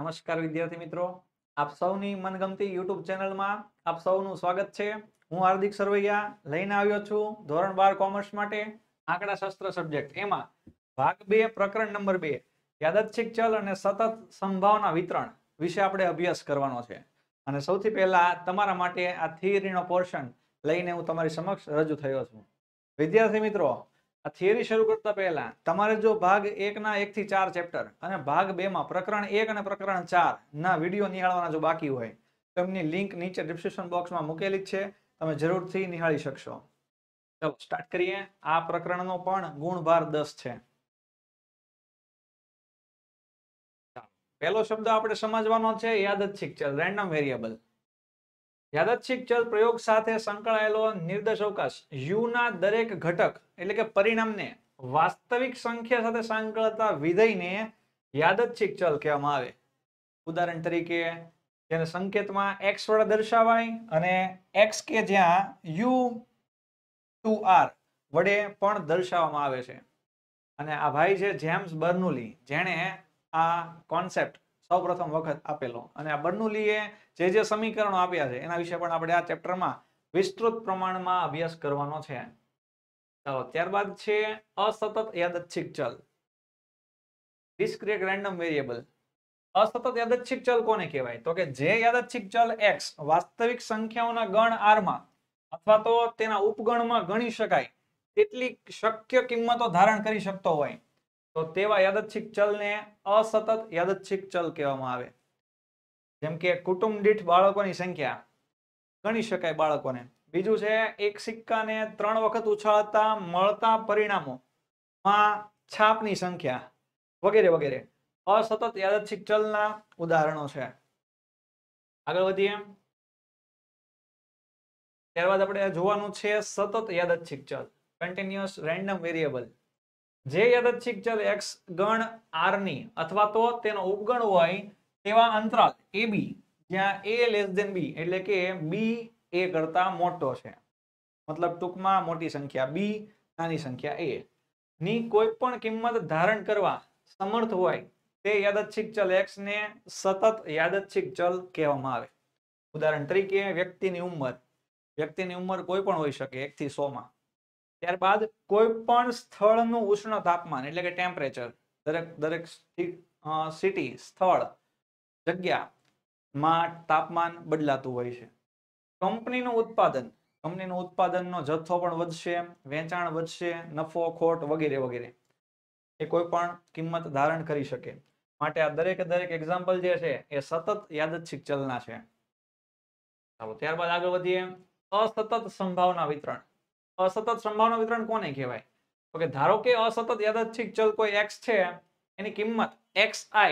નમસ્કાર વિદ્યાર્થી મિત્રો. આપ સૌની મનગમતી યુટ્યુબ ચેનલમાં આપ સૌનું સ્વાગત છે. હું હાર્દિક સરવૈયા લઈને આવ્યો છું ધોરણ બાર કોમર્સ માટે આંકડા શાસ્ત્ર સબ્જેક્ટ. એમાં ભાગ બે, પ્રકરણ નંબર બે, યાદચ્છિક ચલ અને સતત સંભાવના વિતરણ વિશે આપણે અભ્યાસ કરવાનો છે. અને સૌથી પહેલા તમારા માટે આ થિયરીનો પોર્શન લઈને હું તમારી સમક્ષ રજૂ થયો છું. વિદ્યાર્થી મિત્રો આ થિયરી શરૂ કરતા પહેલા તમારે જો ભાગ એકના એક થી ચાર ચેપ્ટર અને ભાગ બે માં પ્રકરણ એક અને પ્રકરણ ચાર ના વીડિયો નિહાળવાના જો બાકી હોય તો એમની લિંક નીચે ડિસ્ક્રિપ્શન બોક્સમાં મૂકેલી છે. તમે જરૂરથી નિહાળી શકશો. ચલો સ્ટાર્ટ કરીએ. આ પ્રકરણનો પણ ગુણભાર દસ છે. પહેલો શબ્દ આપણે સમજવાનો છે. યાદચ્છિક ચલ રેન્ડમ વેરિયેબલ યાદચ્છિક ચલ પ્રયોગ સાથે સંકળાયેલો નિર્દેશ અવકાશ, યુના દરેક ઘટક એટલે કે પરિણામને વાસ્તવિક સંખ્યા સાથે સાંકળતા વિધેયને યાદચ્છિક ચલ કહેવામાં આવે. ઉદાહરણ તરીકે, જેને સંકેતમાં એક્સ વડે દર્શાવાય અને એક્સ કે જ્યાં યુ ટુ આર વડે પણ દર્શાવવામાં આવે છે. અને આ ભાઈ છે જેમ્સ બર્નુલી, જેણે આ કોન્સેપ્ટ સૌપ્રથમ વખત આપેલો. અને આ બર્નુલીએ જે જે સમીકરણો આપ્યા છે, એના વિશે પણ આપણે આ ચેપ્ટરમાં વિસ્તૃત પ્રમાણમાં અભ્યાસ કરવાનો છે. ચાલો, ત્યારબાદ છે અસતત યાદચ્છિક ચલ. ડિસ્ક્રિટ રેન્ડમ વેરિયેબલ અસતત યાદચ્છિક ચલ કોને કહેવાય? તો કે જે યાદચ્છિક ચલ x વાસ્તવિક સંખ્યાઓના ગણ r માં અથવા તો તેના ઉપગણમાં ગણી શકાય, તેટલી શક્ય કિંમતો ધારણ કરી શકતો હોય. તો તેવા યાદચ્છિક ચલને અસતત યાદચ્છિક ચલ કહેવામાં આવે. જેમ કે કુટુંબ દીઠ બાળકોની સંખ્યા, ગણી શકાય બાળકોને. બીજું છે, એક સિક્કાને ત્રણ વખત ઉછાળતા મળતા પરિણામોમાં છાપની સંખ્યા, વગેરે વગેરે. અસતત યાદચ્છિક ચલના ઉદાહરણો છે. આગળ વધીએ. ત્યારબાદ આપણે જોવાનું છે સતત યાદચ્છિક ચલ કન્ટિન્યુઅસ રેન્ડમ વેરિયેબલ જે યાદચ્છિક ચલ x ગણ r ની અથવા તો તેનો ઉપગણ હોય તેવા અંતરાલ ab જ્યાં a લેસ એટલે કે b a કરતા મોટો છે. મતલબ ટૂંકમાં મોટી સંખ્યા b, નાની સંખ્યા a. ની કોઈ પણ કિંમત ધારણ કરવા સમર્થ હોય તે યાદચ્છિક ચલ x ને સતત યાદચ્છિક ચલ કહેવામાં આવે. ઉદાહરણ તરીકે વ્યક્તિની ઉંમર. વ્યક્તિની ઉંમર કોઈ પણ હોઈ શકે એક થી સો માં. ત્યારબાદ કોઈ પણ સ્થળનું ઉષ્ણ તાપમાન એટલે કે ટેમ્પરેચર દરેક દરેક સિટી સ્થળ, જગ્યામાં તાપમાન બદલાતું હોય છે. કંપનીનું ઉત્પાદન, કંપનીનું ઉત્પાદનનો જથ્થો પણ વધશે, વેચાણ વધશે, નફો, ખોટ વગેરે વગેરે. એ કોઈ પણ કિંમત ધારણ કરી શકે. માટે આ દરેકે, દરેક એક્ઝામ્પલ જે છે, એ સતત યાદચ્છિક ચલના છે. ચાલો, ત્યારબાદ આગળ વધીએ. અસતત સંભાવના વિતરણ. અસતત સંભાવના વિતરણ કોને કહેવાય? તો કે ધારો કે અસતત યાદચ્છિક ચલ કોઈ x છે, એની કિંમત xi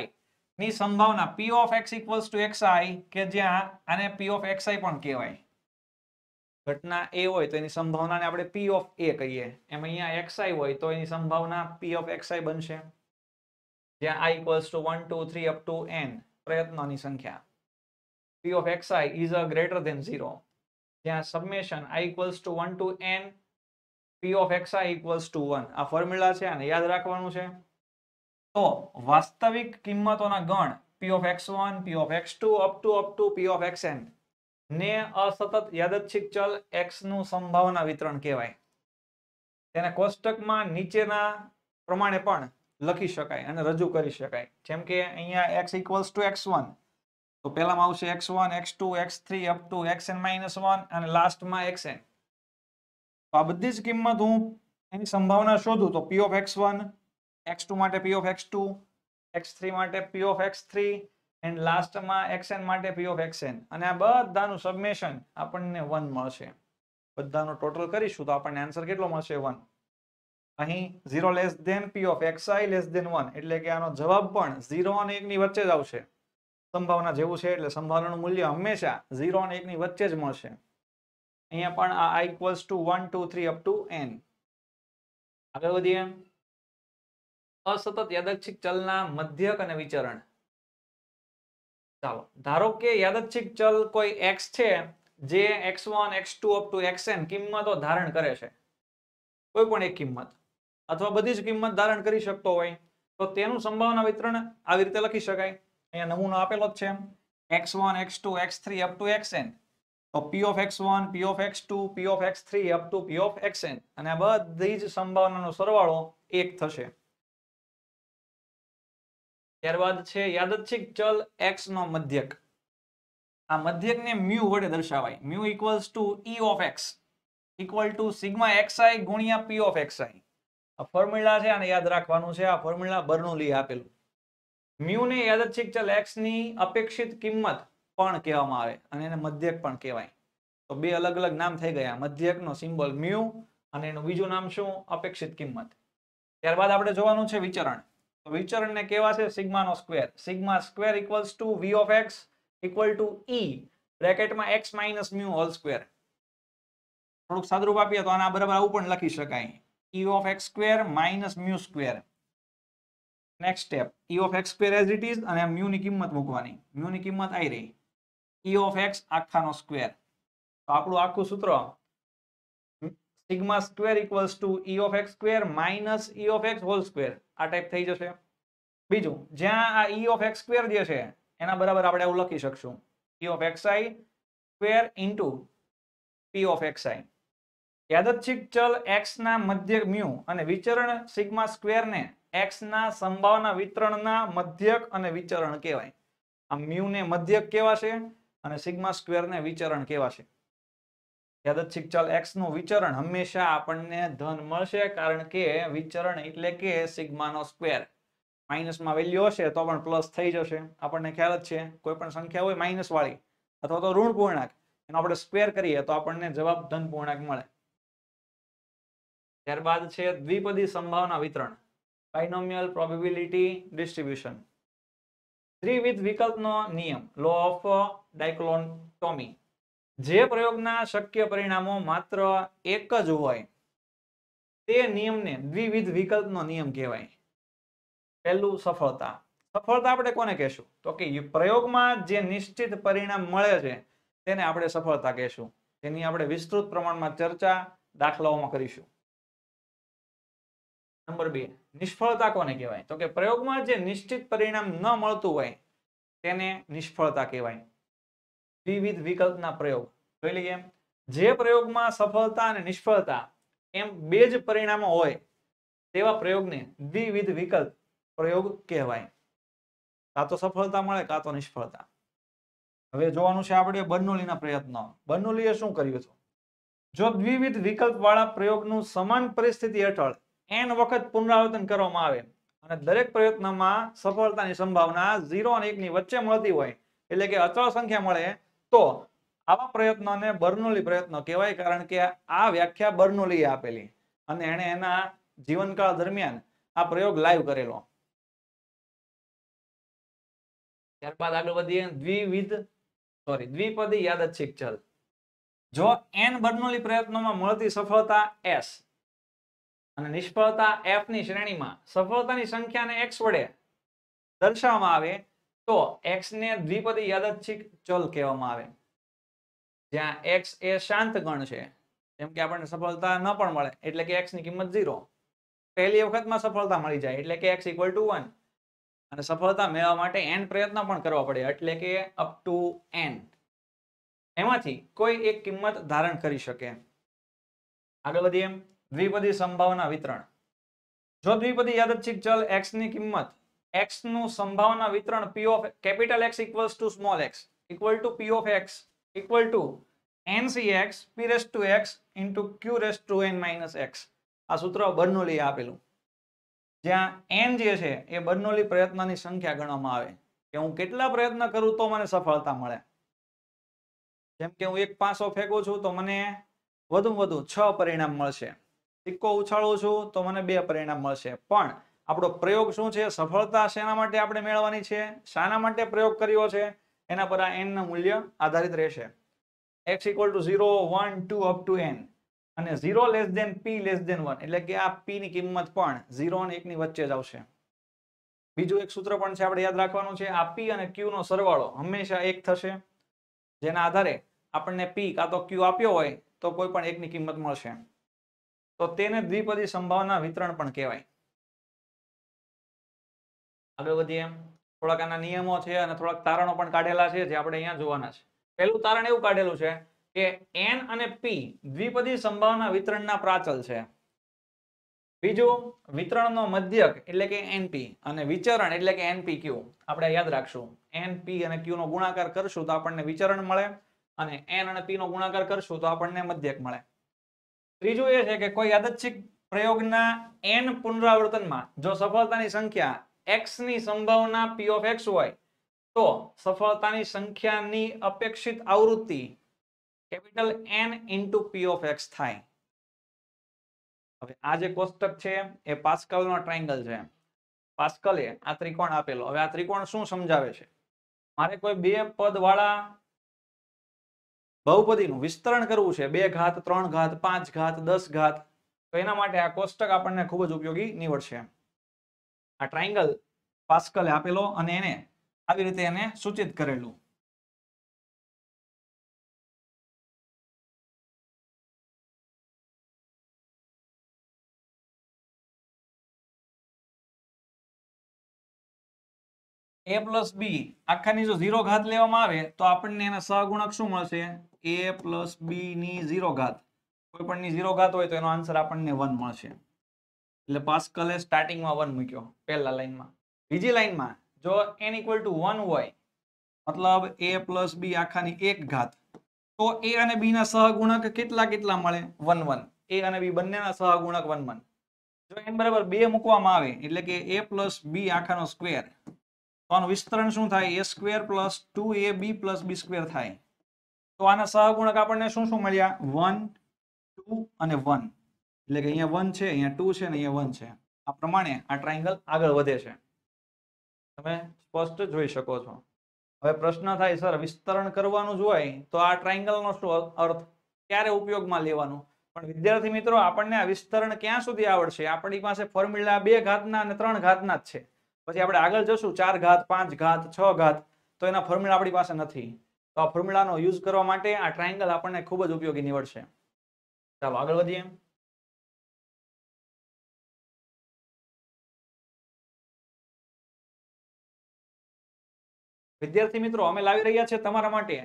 ની સંભાવના p of x equals to xi કે જ્યાં આને p of xi પણ કહેવાય. ઘટના a હોય તો એની સંભાવનાને આપણે p of a કહીએ. એમ અહીંયા xi હોય તો એની સંભાવના p of xi બનશે. જ્યાં i equals to 1 2 3 up to n પ્રયત્નોની સંખ્યા. p of xi is a greater than 0 જ્યાં summation i equals to 1 to n, p of xi equals to 1 આ ફોર્મ્યુલા છે અને યાદ રાખવાનું છે. તો વાસ્તવિક કિંમતોના ગણ p of x1 p to x2 to up to P p X xn ને અસતત યાદચ્છિક ચલ x નું સંભાવના વિતરણ કહેવાય. તેને કોષ્ટકમાં નીચેના પ્રમાણે પણ લખી શકાય અને રજૂ કરી શકાય. જેમ કે અહીંયા x ટુ એક્સ x1 તો પહેલામાં આવશે x1 x2 x3 two to xn minus 1 અને લાસ્ટમાં xn તો આ બધી જ કિંમત હું એની સંભાવના શોધું તો p of x1 x2 માટે p of x2 x3 માટે p of x3 એન્ડ લાસ્ટમાં xn માટે p of xn અને આ બધાનું સબમેશન આપણને 1 મળશે. બધાનો ટોટલ કરીશું તો આપણને આન્સર કેટલો મળશે? 1 અહીં zero less than of X I less than one એટલે કે આનો જવાબ પણ ઝીરો અને એકની વચ્ચે જ આવશે. સંભાવના જેવું છે એટલે સંભાવનાનું મૂલ્ય હંમેશા ઝીરો અને એકની વચ્ચે જ મળશે. અહીંયા પણ આ i equals to 1 2 3 up to n. આગળ વધીએ. અસતત યાદચ્છિક ચલના મધ્યક અને વિચરણ. ચાલો, ધારો કે યાદચ્છિક ચલ કોઈ એક્સ છે, જે x1 x2 two x N કિંમતો ધારણ કરે છે. કોઈ પણ એક કિંમત. અથવા બધી જ કિંમત ધારણ કરી શકતો હોય. તો તેનું સંભાવના વિતરણ આવી રીતે લખી શકાય. અહીંયા નમૂનો આપેલો જ છે. X one X two X three up to X N તો P of X one P of X two P of X three up to P of X N અને આ બધી જ સંભાવનાનો સરવાળો એક થશે. ત્યારબાદ છે યાદચ્છિક ચલ એક્સ નો મધ્યક. આ મધ્યકને મ્યુ વડે દર્શાવાય. Mu equals to E of X equal to sigma X I ગુણ્યા પી ઓફ એક્સઆઈ આ ફોર્મ્યુલા છે, આને યાદ રાખવાનું છે. આ ફોર્મ્યુલા બર્નુલી આપેલું. મ્યુ ને યાદચ્છિક ચલ એક્સની અપેક્ષિત કિંમત પણ કહેવામાં આવે અને એને મધ્યક પણ કહેવાય. તો બે અલગ અલગ નામ થઈ ગયા. મધ્યકનો સિમ્બોલ મ્યુ અને એનું બીજું નામ શું? અપેક્ષિત કિંમત. ત્યારબાદ આપણે જોવાનું છે વિચરણ. તો વિચરણને કેવા છે સિગ્માનો square. Sigma square equals to V of X equal to E. બ્રેકેટમાં X minus mu whole square. થોડુંક સાદરૂપ આપીએ તો આના બરાબર આવું પણ લખી શકાય. E of X square minus mu square. Next step E of X square as it is અને મ્યુ ની કિંમત મૂકવાની. મ્યુની કિંમત આવી રહી. ઈ ઓફ એક્સ આખાનો સ્ક્વેર તો આપણું આખું સૂત્ર sigma square equals to E of X square minus E of X whole square આ ટાઈપ થઈ જશે. બીજું, જ્યાં આ ઈ ઓફ એક્સ સ્ક્વેર જે છે, એના બરાબર આપણે આવું લખી શકશું. E of X square into P of X I યાદચ્છિક ચલ એક્સ ના મધ્ય મ્યુ અને વિચરણ સિગ્મા સ્ક્વેર ને એક્સ ના સંભાવના વિતરણના મધ્યક અને વિચરણ કહેવાય. આ મ્યુ ને મધ્યક કહેવાશે અને સિગ્મા સ્ક્વેર ને વિચરણ કહેવાશે યાદચ્છિક ચલ એક્સનું વિચરણ હંમેશા આપણને ધન મળશે કારણ કે વિચરણ એટલે કે સિગ્મા નો સ્ક્વેર માઇનસમાં વેલ્યુ હશે તો પણ પ્લસ થઈ જશે. આપણને ખ્યાલ જ છે કોઈ પણ સંખ્યા હોય માઇનસ વાળી અથવા તો ઋણ પૂર્ણાંક. એનો આપણે સ્ક્વેર કરીએ તો આપણને જવાબ ધન પૂર્ણાંક મળે. ત્યારબાદ છે દ્વિપદી સંભાવના વિતરણ. બાયનોમિયલ પ્રોબેબિલિટી ડિસ્ટ્રીબ્યુશન ત્રિવિધ વિકલ્પનો નિયમ લો ઓફ ડાયક્લોનોમી જે પ્રયોગના શક્ય પરિણામો માત્ર એક જ હોય, તે નિયમને દ્વિવિધ વિકલ્પનો નિયમ કહેવાય. પહેલું સફળતા. સફળતા આપણે કોને કહેશું? તો કે પ્રયોગમાં જે નિશ્ચિત પરિણામ મળે છે, તેને આપણે સફળતા કહેશું. તેની આપણે વિસ્તૃત પ્રમાણમાં ચર્ચા દાખલાઓમાં કરીશું. નંબર બે, નિષ્ફળતા કોને કહેવાય? તો કે પ્રયોગમાં જે નિશ્ચિત પરિણામ ન મળતું હોય, તેને નિષ્ફળતા કહેવાય. વિવિધ વિકલ્પના પ્રયોગ. જોઈ લઈએ. જે પ્રયોગમાં સફળતા અને નિષ્ફળતા એમ બે જ પરિણામો હોય, તેવા પ્રયોગને દ્વિવિધ વિકલ્પ પ્રયોગ કહેવાય. કાં તો સફળતા મળે, કાં તો નિષ્ફળતા. હવે જોવાનું છે આપણે બર્નોલીના પ્રયત્નો. બર્નોલીએ શું કર્યું હતું? જો દ્વિવિધ વિકલ્પ વાળા પ્રયોગનું સમાન પરિસ્થિતિ હેઠળ એન વખત પુનરાવર્તન કરવામાં આવે. અને દરેક પ્રયત્નમાં સફળતાની સંભાવના ઝીરો અને એકની વચ્ચે મળતી હોય, એટલે કે અચળ સંખ્યા મળે, તો આવા પ્રયત્નોને બર્નોલી પ્રયત્નો કહેવાય, કારણ કે આ વ્યાખ્યા બર્નોલીએ આપેલી. અને એણે એના જીવનકાળ દરમિયાન આ પ્રયોગ લાઈવ કરેલો. ત્યારબાદ આગળ વધીએ, દ્વિવિધ સોરી દ્વિપદી યાદચ્છિક ચલ. જો એન બર્નોલી પ્રયત્નોમાં મળતી સફળતા એસ અને નિષ્ફળતા એફની શ્રેણીમાં. સફળતાની સંખ્યાને એક્સ વડે દર્શાવવામાં આવે તો એક્સ ને દ્વિપદી યાદચ્છિક ચલ કહેવામાં આવે. જ્યાં એક્સ એ શાંત ગણ છે. જેમ કે આપણને સફળતા ન પણ મળે, એટલે કે એક્સની કિંમત ઝીરો. પહેલી વખતમાં સફળતા મળી જાય, એટલે કે એક્સ ઇક્વલ ટુ વન અને સફળતા મેળવવા માટે એન પ્રયત્ન પણ કરવા પડે, એટલે કે અપ ટુ એન એમાંથી કોઈ એક કિંમત ધારણ કરી શકે. આગળ વધીએ. દ્વિપદી સંભાવના વિતરણ. જો દ્વિપદી યાદચ્છિક ચલ x ની કિંમત x નું સંભાવના વિતરણ p of capital x equals to small x equal to p of x equal to ncx p raise to x into q raise to n minus x. આ સૂત્ર બર્નોલી આપેલું. જ્યાં n જે છે એ બર્નોલી પ્રયત્નની સંખ્યા ગણવામાં આવે. કે હું કેટલા પ્રયત્ન કરું તો મને સફળતા મળે. જેમ કે હું એક પાસો ફેંકું છું તો મને વધુ વધુ છ પરિણામ મળશે. સિક્કો ઉછાળું છું તો મને બે પરિણામ મળશે. પણ આપણો પ્રયોગ શું છે? સફળતા શેના માટે આપણે મેળવવાની છે? શાના માટે પ્રયોગ કર્યો છે? એના પર આ એનનું મૂલ્ય આધારિત રહેશે. X equal to zero one two up to N અને zero less than P less than one એટલે કે આ પી ની કિંમત પણ ઝીરો અને એકની વચ્ચે જ આવશે. બીજું એક સૂત્ર પણ છે આપણે યાદ રાખવાનું છે. આ પી અને ક્યુ નો સરવાળો હંમેશા એક થશે. જેના આધારે આપણને પી કાં તો ક્યુ આપ્યો હોય તો કોઈ પણ એકની કિંમત મળશે. તો તેને દ્વિપદી સંભાવના વિતરણ પણ કહેવાય. આગળ વધીએ થોડાક આના નિયમો છે અને થોડાક તારણો પણ કાઢેલા છે જે આપણે અહીંયા જોવાના છે. પહેલું તારણ એવું કાઢેલું છે કે એન અને પી દ્વિપદી સંભાવના વિતરણના પ્રાચલ છે. બીજું, વિતરણનો મધ્યક એટલે કે એનપી અને વિચરણ એટલે કે એનપી ક્યુ આપણે યાદ રાખશું. એનપી અને ક્યુ નો ગુણાકાર કરશું તો આપણને વિચરણ મળે અને એન અને પી નો ગુણાકાર કરશું તો આપણને મધ્યક મળે. ત્રીજું એ છે કે કોઈ યાદચ્છિક પ્રયોગના એન પુનરાવર્તનમાં જો સફળતાની સંખ્યા x ની સંભાવના p ઓફ x હોય, તો સફળતાની સંખ્યાની અપેક્ષિત આવૃત્તિ capital n into p of x થાય. હવે આ જે કોષ્ટક છે, એ પાસ્કલનો ટ્રાયંગલ છે. પાસ્કલે આ ત્રિકોણ આપેલો. હવે આ ત્રિકોણ શું સમજાવે છે? મારે કોઈ બે પદ વાળા બહુપદીનું વિસ્તરણ કરવું છે. બે ઘાત, ત્રણ ઘાત, પાંચ ઘાત, દસ ઘાત. તો એના માટે આ કોષ્ટક આપણને ખૂબ જ ઉપયોગી નીવડશે. આ ટ્રાયંગલ પાસ્કલે આપેલો અને એને આવી રીતે એને સૂચિત કરેલું. એ પ્લસ બી આખાની જો ઝીરો ઘાત લેવામાં આવે તો આપણને એના સહગુણક શું મળશે? એ પ્લસ બી ની ઝીરો ઘાત. કોઈ પણ ની ઝીરો ઘાત હોય તો એનો આન્સર આપણને વન મળશે. એટલે પાસ્કલે સ્ટાર્ટિંગમાં વન મૂક્યો, પહેલા લાઈનમાં બીજી લાઈનમાં જો n ઇક્વલ હોય, મતલબ એ પ્લસ બી આખાની એક ઘાત, તો એ અને બી ના સહગુણક કેટલા કેટલા મળે? વન વન એ અને બી બંનેના સહગુણક વન વન જો n બરાબર બે મૂકવામાં આવે, એટલે કે એ પ્લસ બી આખાનો સ્ક્વેર તો આનું વિસ્તરણ શું થાય? A square plus two A B plus B square થાય. તો આના સહગુણક આપણને શું શું મળ્યા? વન ટુ અને વન એટલે કે અહીંયા વન છે, અહીંયા ટુ છે અને અહીંયા વન છે. આ પ્રમાણે આ ટ્રાયંગલ આગળ વધે છે. તમે સ્પષ્ટ જોઈ શકો છો. હવે પ્રશ્ન થાય, સર, વિસ્તરણ કરવાનું જ હોય તો આ ટ્રાયંગલનો શું અર્થ? ક્યારે ઉપયોગમાં લેવાનું? પણ વિદ્યાર્થી મિત્રો, આપણને આ વિસ્તરણ ક્યાં સુધી આવડશે? આપણી પાસે ફોર્મ્યુલા બે ઘાતના અને ત્રણ ઘાતના જ છે. પછી આપણે આગળ જશું, ચાર ઘાત, પાંચ ઘાત, છ ઘાત, તો એના ફોર્મ્યુલા આપણી પાસે નથી. તો આ ફોર્મ્યુલાનો યુઝ કરવા માટે આ ટ્રાયંગલ આપણને ખૂબ જ ઉપયોગી નીવડશે. ચાલો આગળ વધીએ. વિદ્યાર્થી મિત્રો, અમે લાવી રહ્યા છીએ તમારા માટે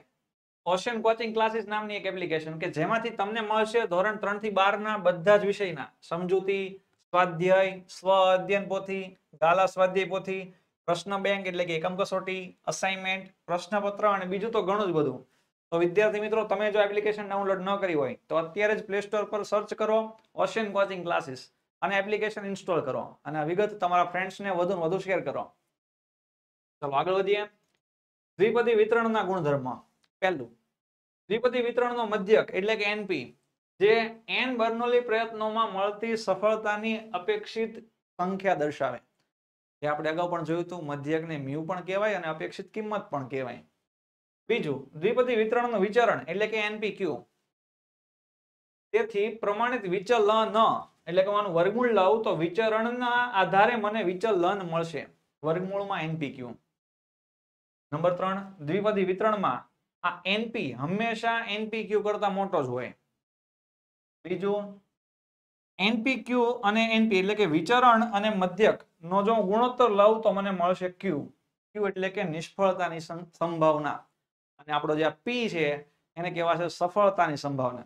ઓશન કોચિંગ ક્લાસીસ નામની એક એપ્લિકેશન કે જેમાંથી તમને મળશે ધોરણ ત્રણથી બાર ના બધા જ વિષયના. સમજૂતી, સ્વાધ્યાય, સ્વ અધ્યયન પોથી ગાલા સ્વાધ્યાય પ્રશ્ન બેંક એટલે કે એકમ કસોટી અસાઇનમેન્ટ પ્રશ્નપત્ર અને બીજું તો ઘણું જ બધું. તો વિદ્યાર્થી મિત્રો, તમે જો એપ્લિકેશન ડાઉનલોડ ન કરી હોય, તો અત્યારે જ પ્લે સ્ટોર પર સર્ચ કરો ઓશિયન કોચિંગ ક્લાસીસ અને એપ્લિકેશન ઇન્સ્ટોલ કરો અને વિગત તમારા ફ્રેન્ડ્સને વધુ વધુ શેર કરો. ચલો આગળ વધીએ. દ્વિપદી વિતરણના ગુણધર્મ. પહેલું, દ્વિપદી વિતરણનો મધ્યક એટલે કે એનપી જે એન બર્નોલી પ્રયત્નોમાં મળતી સફળતાની અપેક્ષિત સંખ્યા દર્શાવે. જે આપણે અગાઉ પણ જોયું હતું, મધ્યકને મ્યુ પણ કહેવાય અને અપેક્ષિત કિંમત પણ કહેવાય. બીજું, દ્વિપદી વિતરણનું વિચરણ એટલે કે એનપી ક્યુ તેથી પ્રમાણિત વિચલન એટલે કે આનું વર્ગમૂળ લાવું તો વિચરણના આધારે મને વિચલન મળશે. વર્ગમૂળમાં એનપી ક્યુ નંબર ત્રણ, દ્વિપદી વિતરણમાં આ એનપી હંમેશા એનપી ક્યુ કરતા મોટો જ હોય. બીજું એનપી ક્યુ અને એનપી એટલે કે વિચરણ અને મધ્યક નો જો હું ગુણોત્તર લઉં તો મને મળશે ક્યુ ક્યુ એટલે કે નિષ્ફળતાની સંભાવના. અને આપણો જે પી છે, એને કહેવાશે સફળતાની સંભાવના.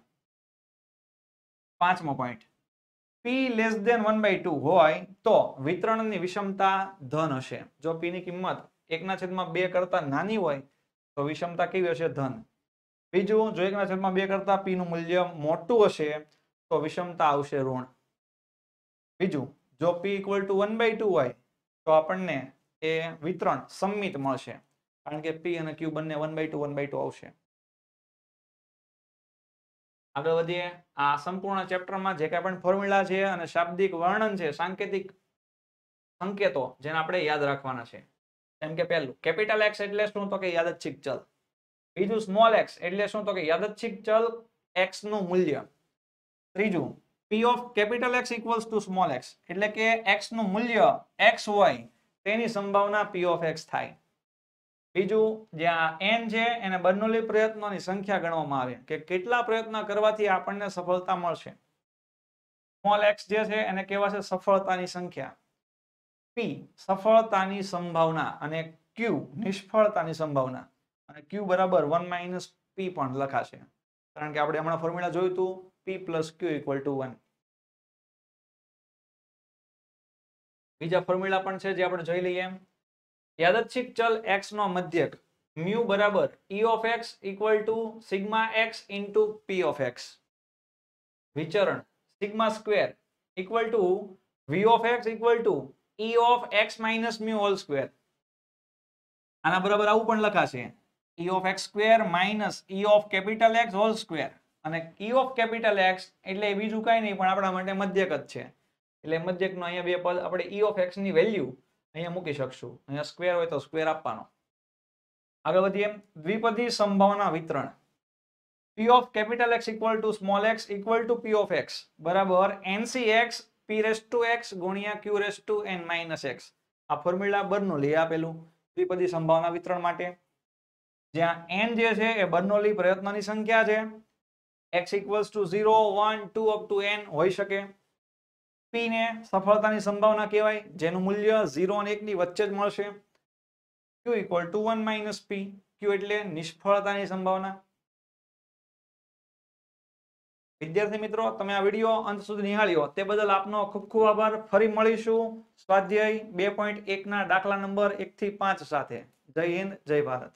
પાંચમો point P less than one by two હોય તો વિતરણની વિષમતા ધન હશે. જો પી ની કિંમત એકના છેદમાં બે કરતા નાની હોય, તો વિષમતા કેવી હશે? ધન. બીજું, જો એકના છેદમાં બે કરતા પી નું મૂલ્ય મોટું હશે, તો વિષમતા આવશે ઋણ. બીજું જો P equal to one by two હોય, તો આપણને એ વિતરણ સંમિત મળશે. કારણ કે પી અને ક્યુ બંને one by two one by two આવશે. આગળ વધીએ. આ સંપૂર્ણ ચેપ્ટરમાં જે કાંઈ પણ ફોર્મ્યુલા છે અને શાબ્દિક વર્ણન છે, સાંકેતિક સંકેતો, જેને આપણે યાદ રાખવાના છે. જેમ કે પહેલું કેપિટલ એક્સ એટલે શું તો કે યાદચ્છિક ચલ. બીજું સ્મોલ એક્સ એટલે શું તો કે યાદચ્છિક ચલ એક્સનું મૂલ્ય. ત્રીજું P of capital X equals to small X એટલે કે એક્સનું મૂલ્ય એક્સ હોય, તેની સંભાવના પી ઓફ એક્સ થાય. બીજું જ્યાં એન છે, એને બર્નોલી પ્રયત્નોની સંખ્યા ગણવામાં આવે. કે કેટલા પ્રયત્ન કરવાથી આપણને સફળતા મળશે? સ્મોલ એક્સ જે છે, એને કહેવાશે સફળતાની સંખ્યા. પી સફળતાની સંભાવના અને ક્યુ નિષ્ફળતાની સંભાવના. અને ક્યુ બરાબર વન માઇનસ પી પણ લખાશે. કારણ કે આપણે હમણાં ફોર્મ્યુલા જોયું હતું. P plus Q equal to one બીજા ફોર્મ્યુલા પણ છે જે આપણે જોઈ લઈએ યાદચ્છિક ચલ x નો મધ્યક મ્યુ બરાબર e of x equal to sigma x into p of x. વિચરણ sigma square equal to v of x equal to e of x minus mu whole square આના બરાબર આવું પણ લખાશે. E of x square minus e of capital x whole square અને e of capital X એટલે બીજું કાંઈ નહીં, પણ આપણા માટે મધ્યક જ છે. એટલે મધ્યકનો અહીંયા બે પદ આપણે ઈ ઓફ એક્સની વેલ્યુ અહીંયા મૂકી શકશું. અહીંયા સ્ક્વેર હોય તો સ્ક્વેર આપવાનો. આગળ વધીએ. દ્વિપદી સંભાવના વિતરણ. p of capital x equal to small x equal to p of x. બરાબર. Ncx p raise to x ગુણ્યા q raise to n minus x. આ ફોર્મ્યુલા બર્નોલી આપેલું દ્વિપદી સંભાવના વિતરણ માટે. જ્યાં n જે છે એ બર્નોલી પ્રયત્નોની સંખ્યા છે. X equals to 0 1 2 up to n હોઈ શકે. P ને સફળતાની સંભાવના કહેવાય, જેનું મૂલ્ય 0 અને 1 ની વચ્ચે જ મળશે. Q equal to 1 minus q એટલે નિષ્ફળતાની સંભાવના. વિદ્યાર્થી મિત્રો, તમે આ વીડિયો અંત સુધી નિહાળ્યો. તે બદલ આપનો ખૂબ ખૂબ આભાર. ફરી મળીશું સ્વાધ્યાય બે પોઈન્ટ એક ના દાખલા નંબર એક થી પાંચ સાથે. જય હિન્દ, જય ભારત.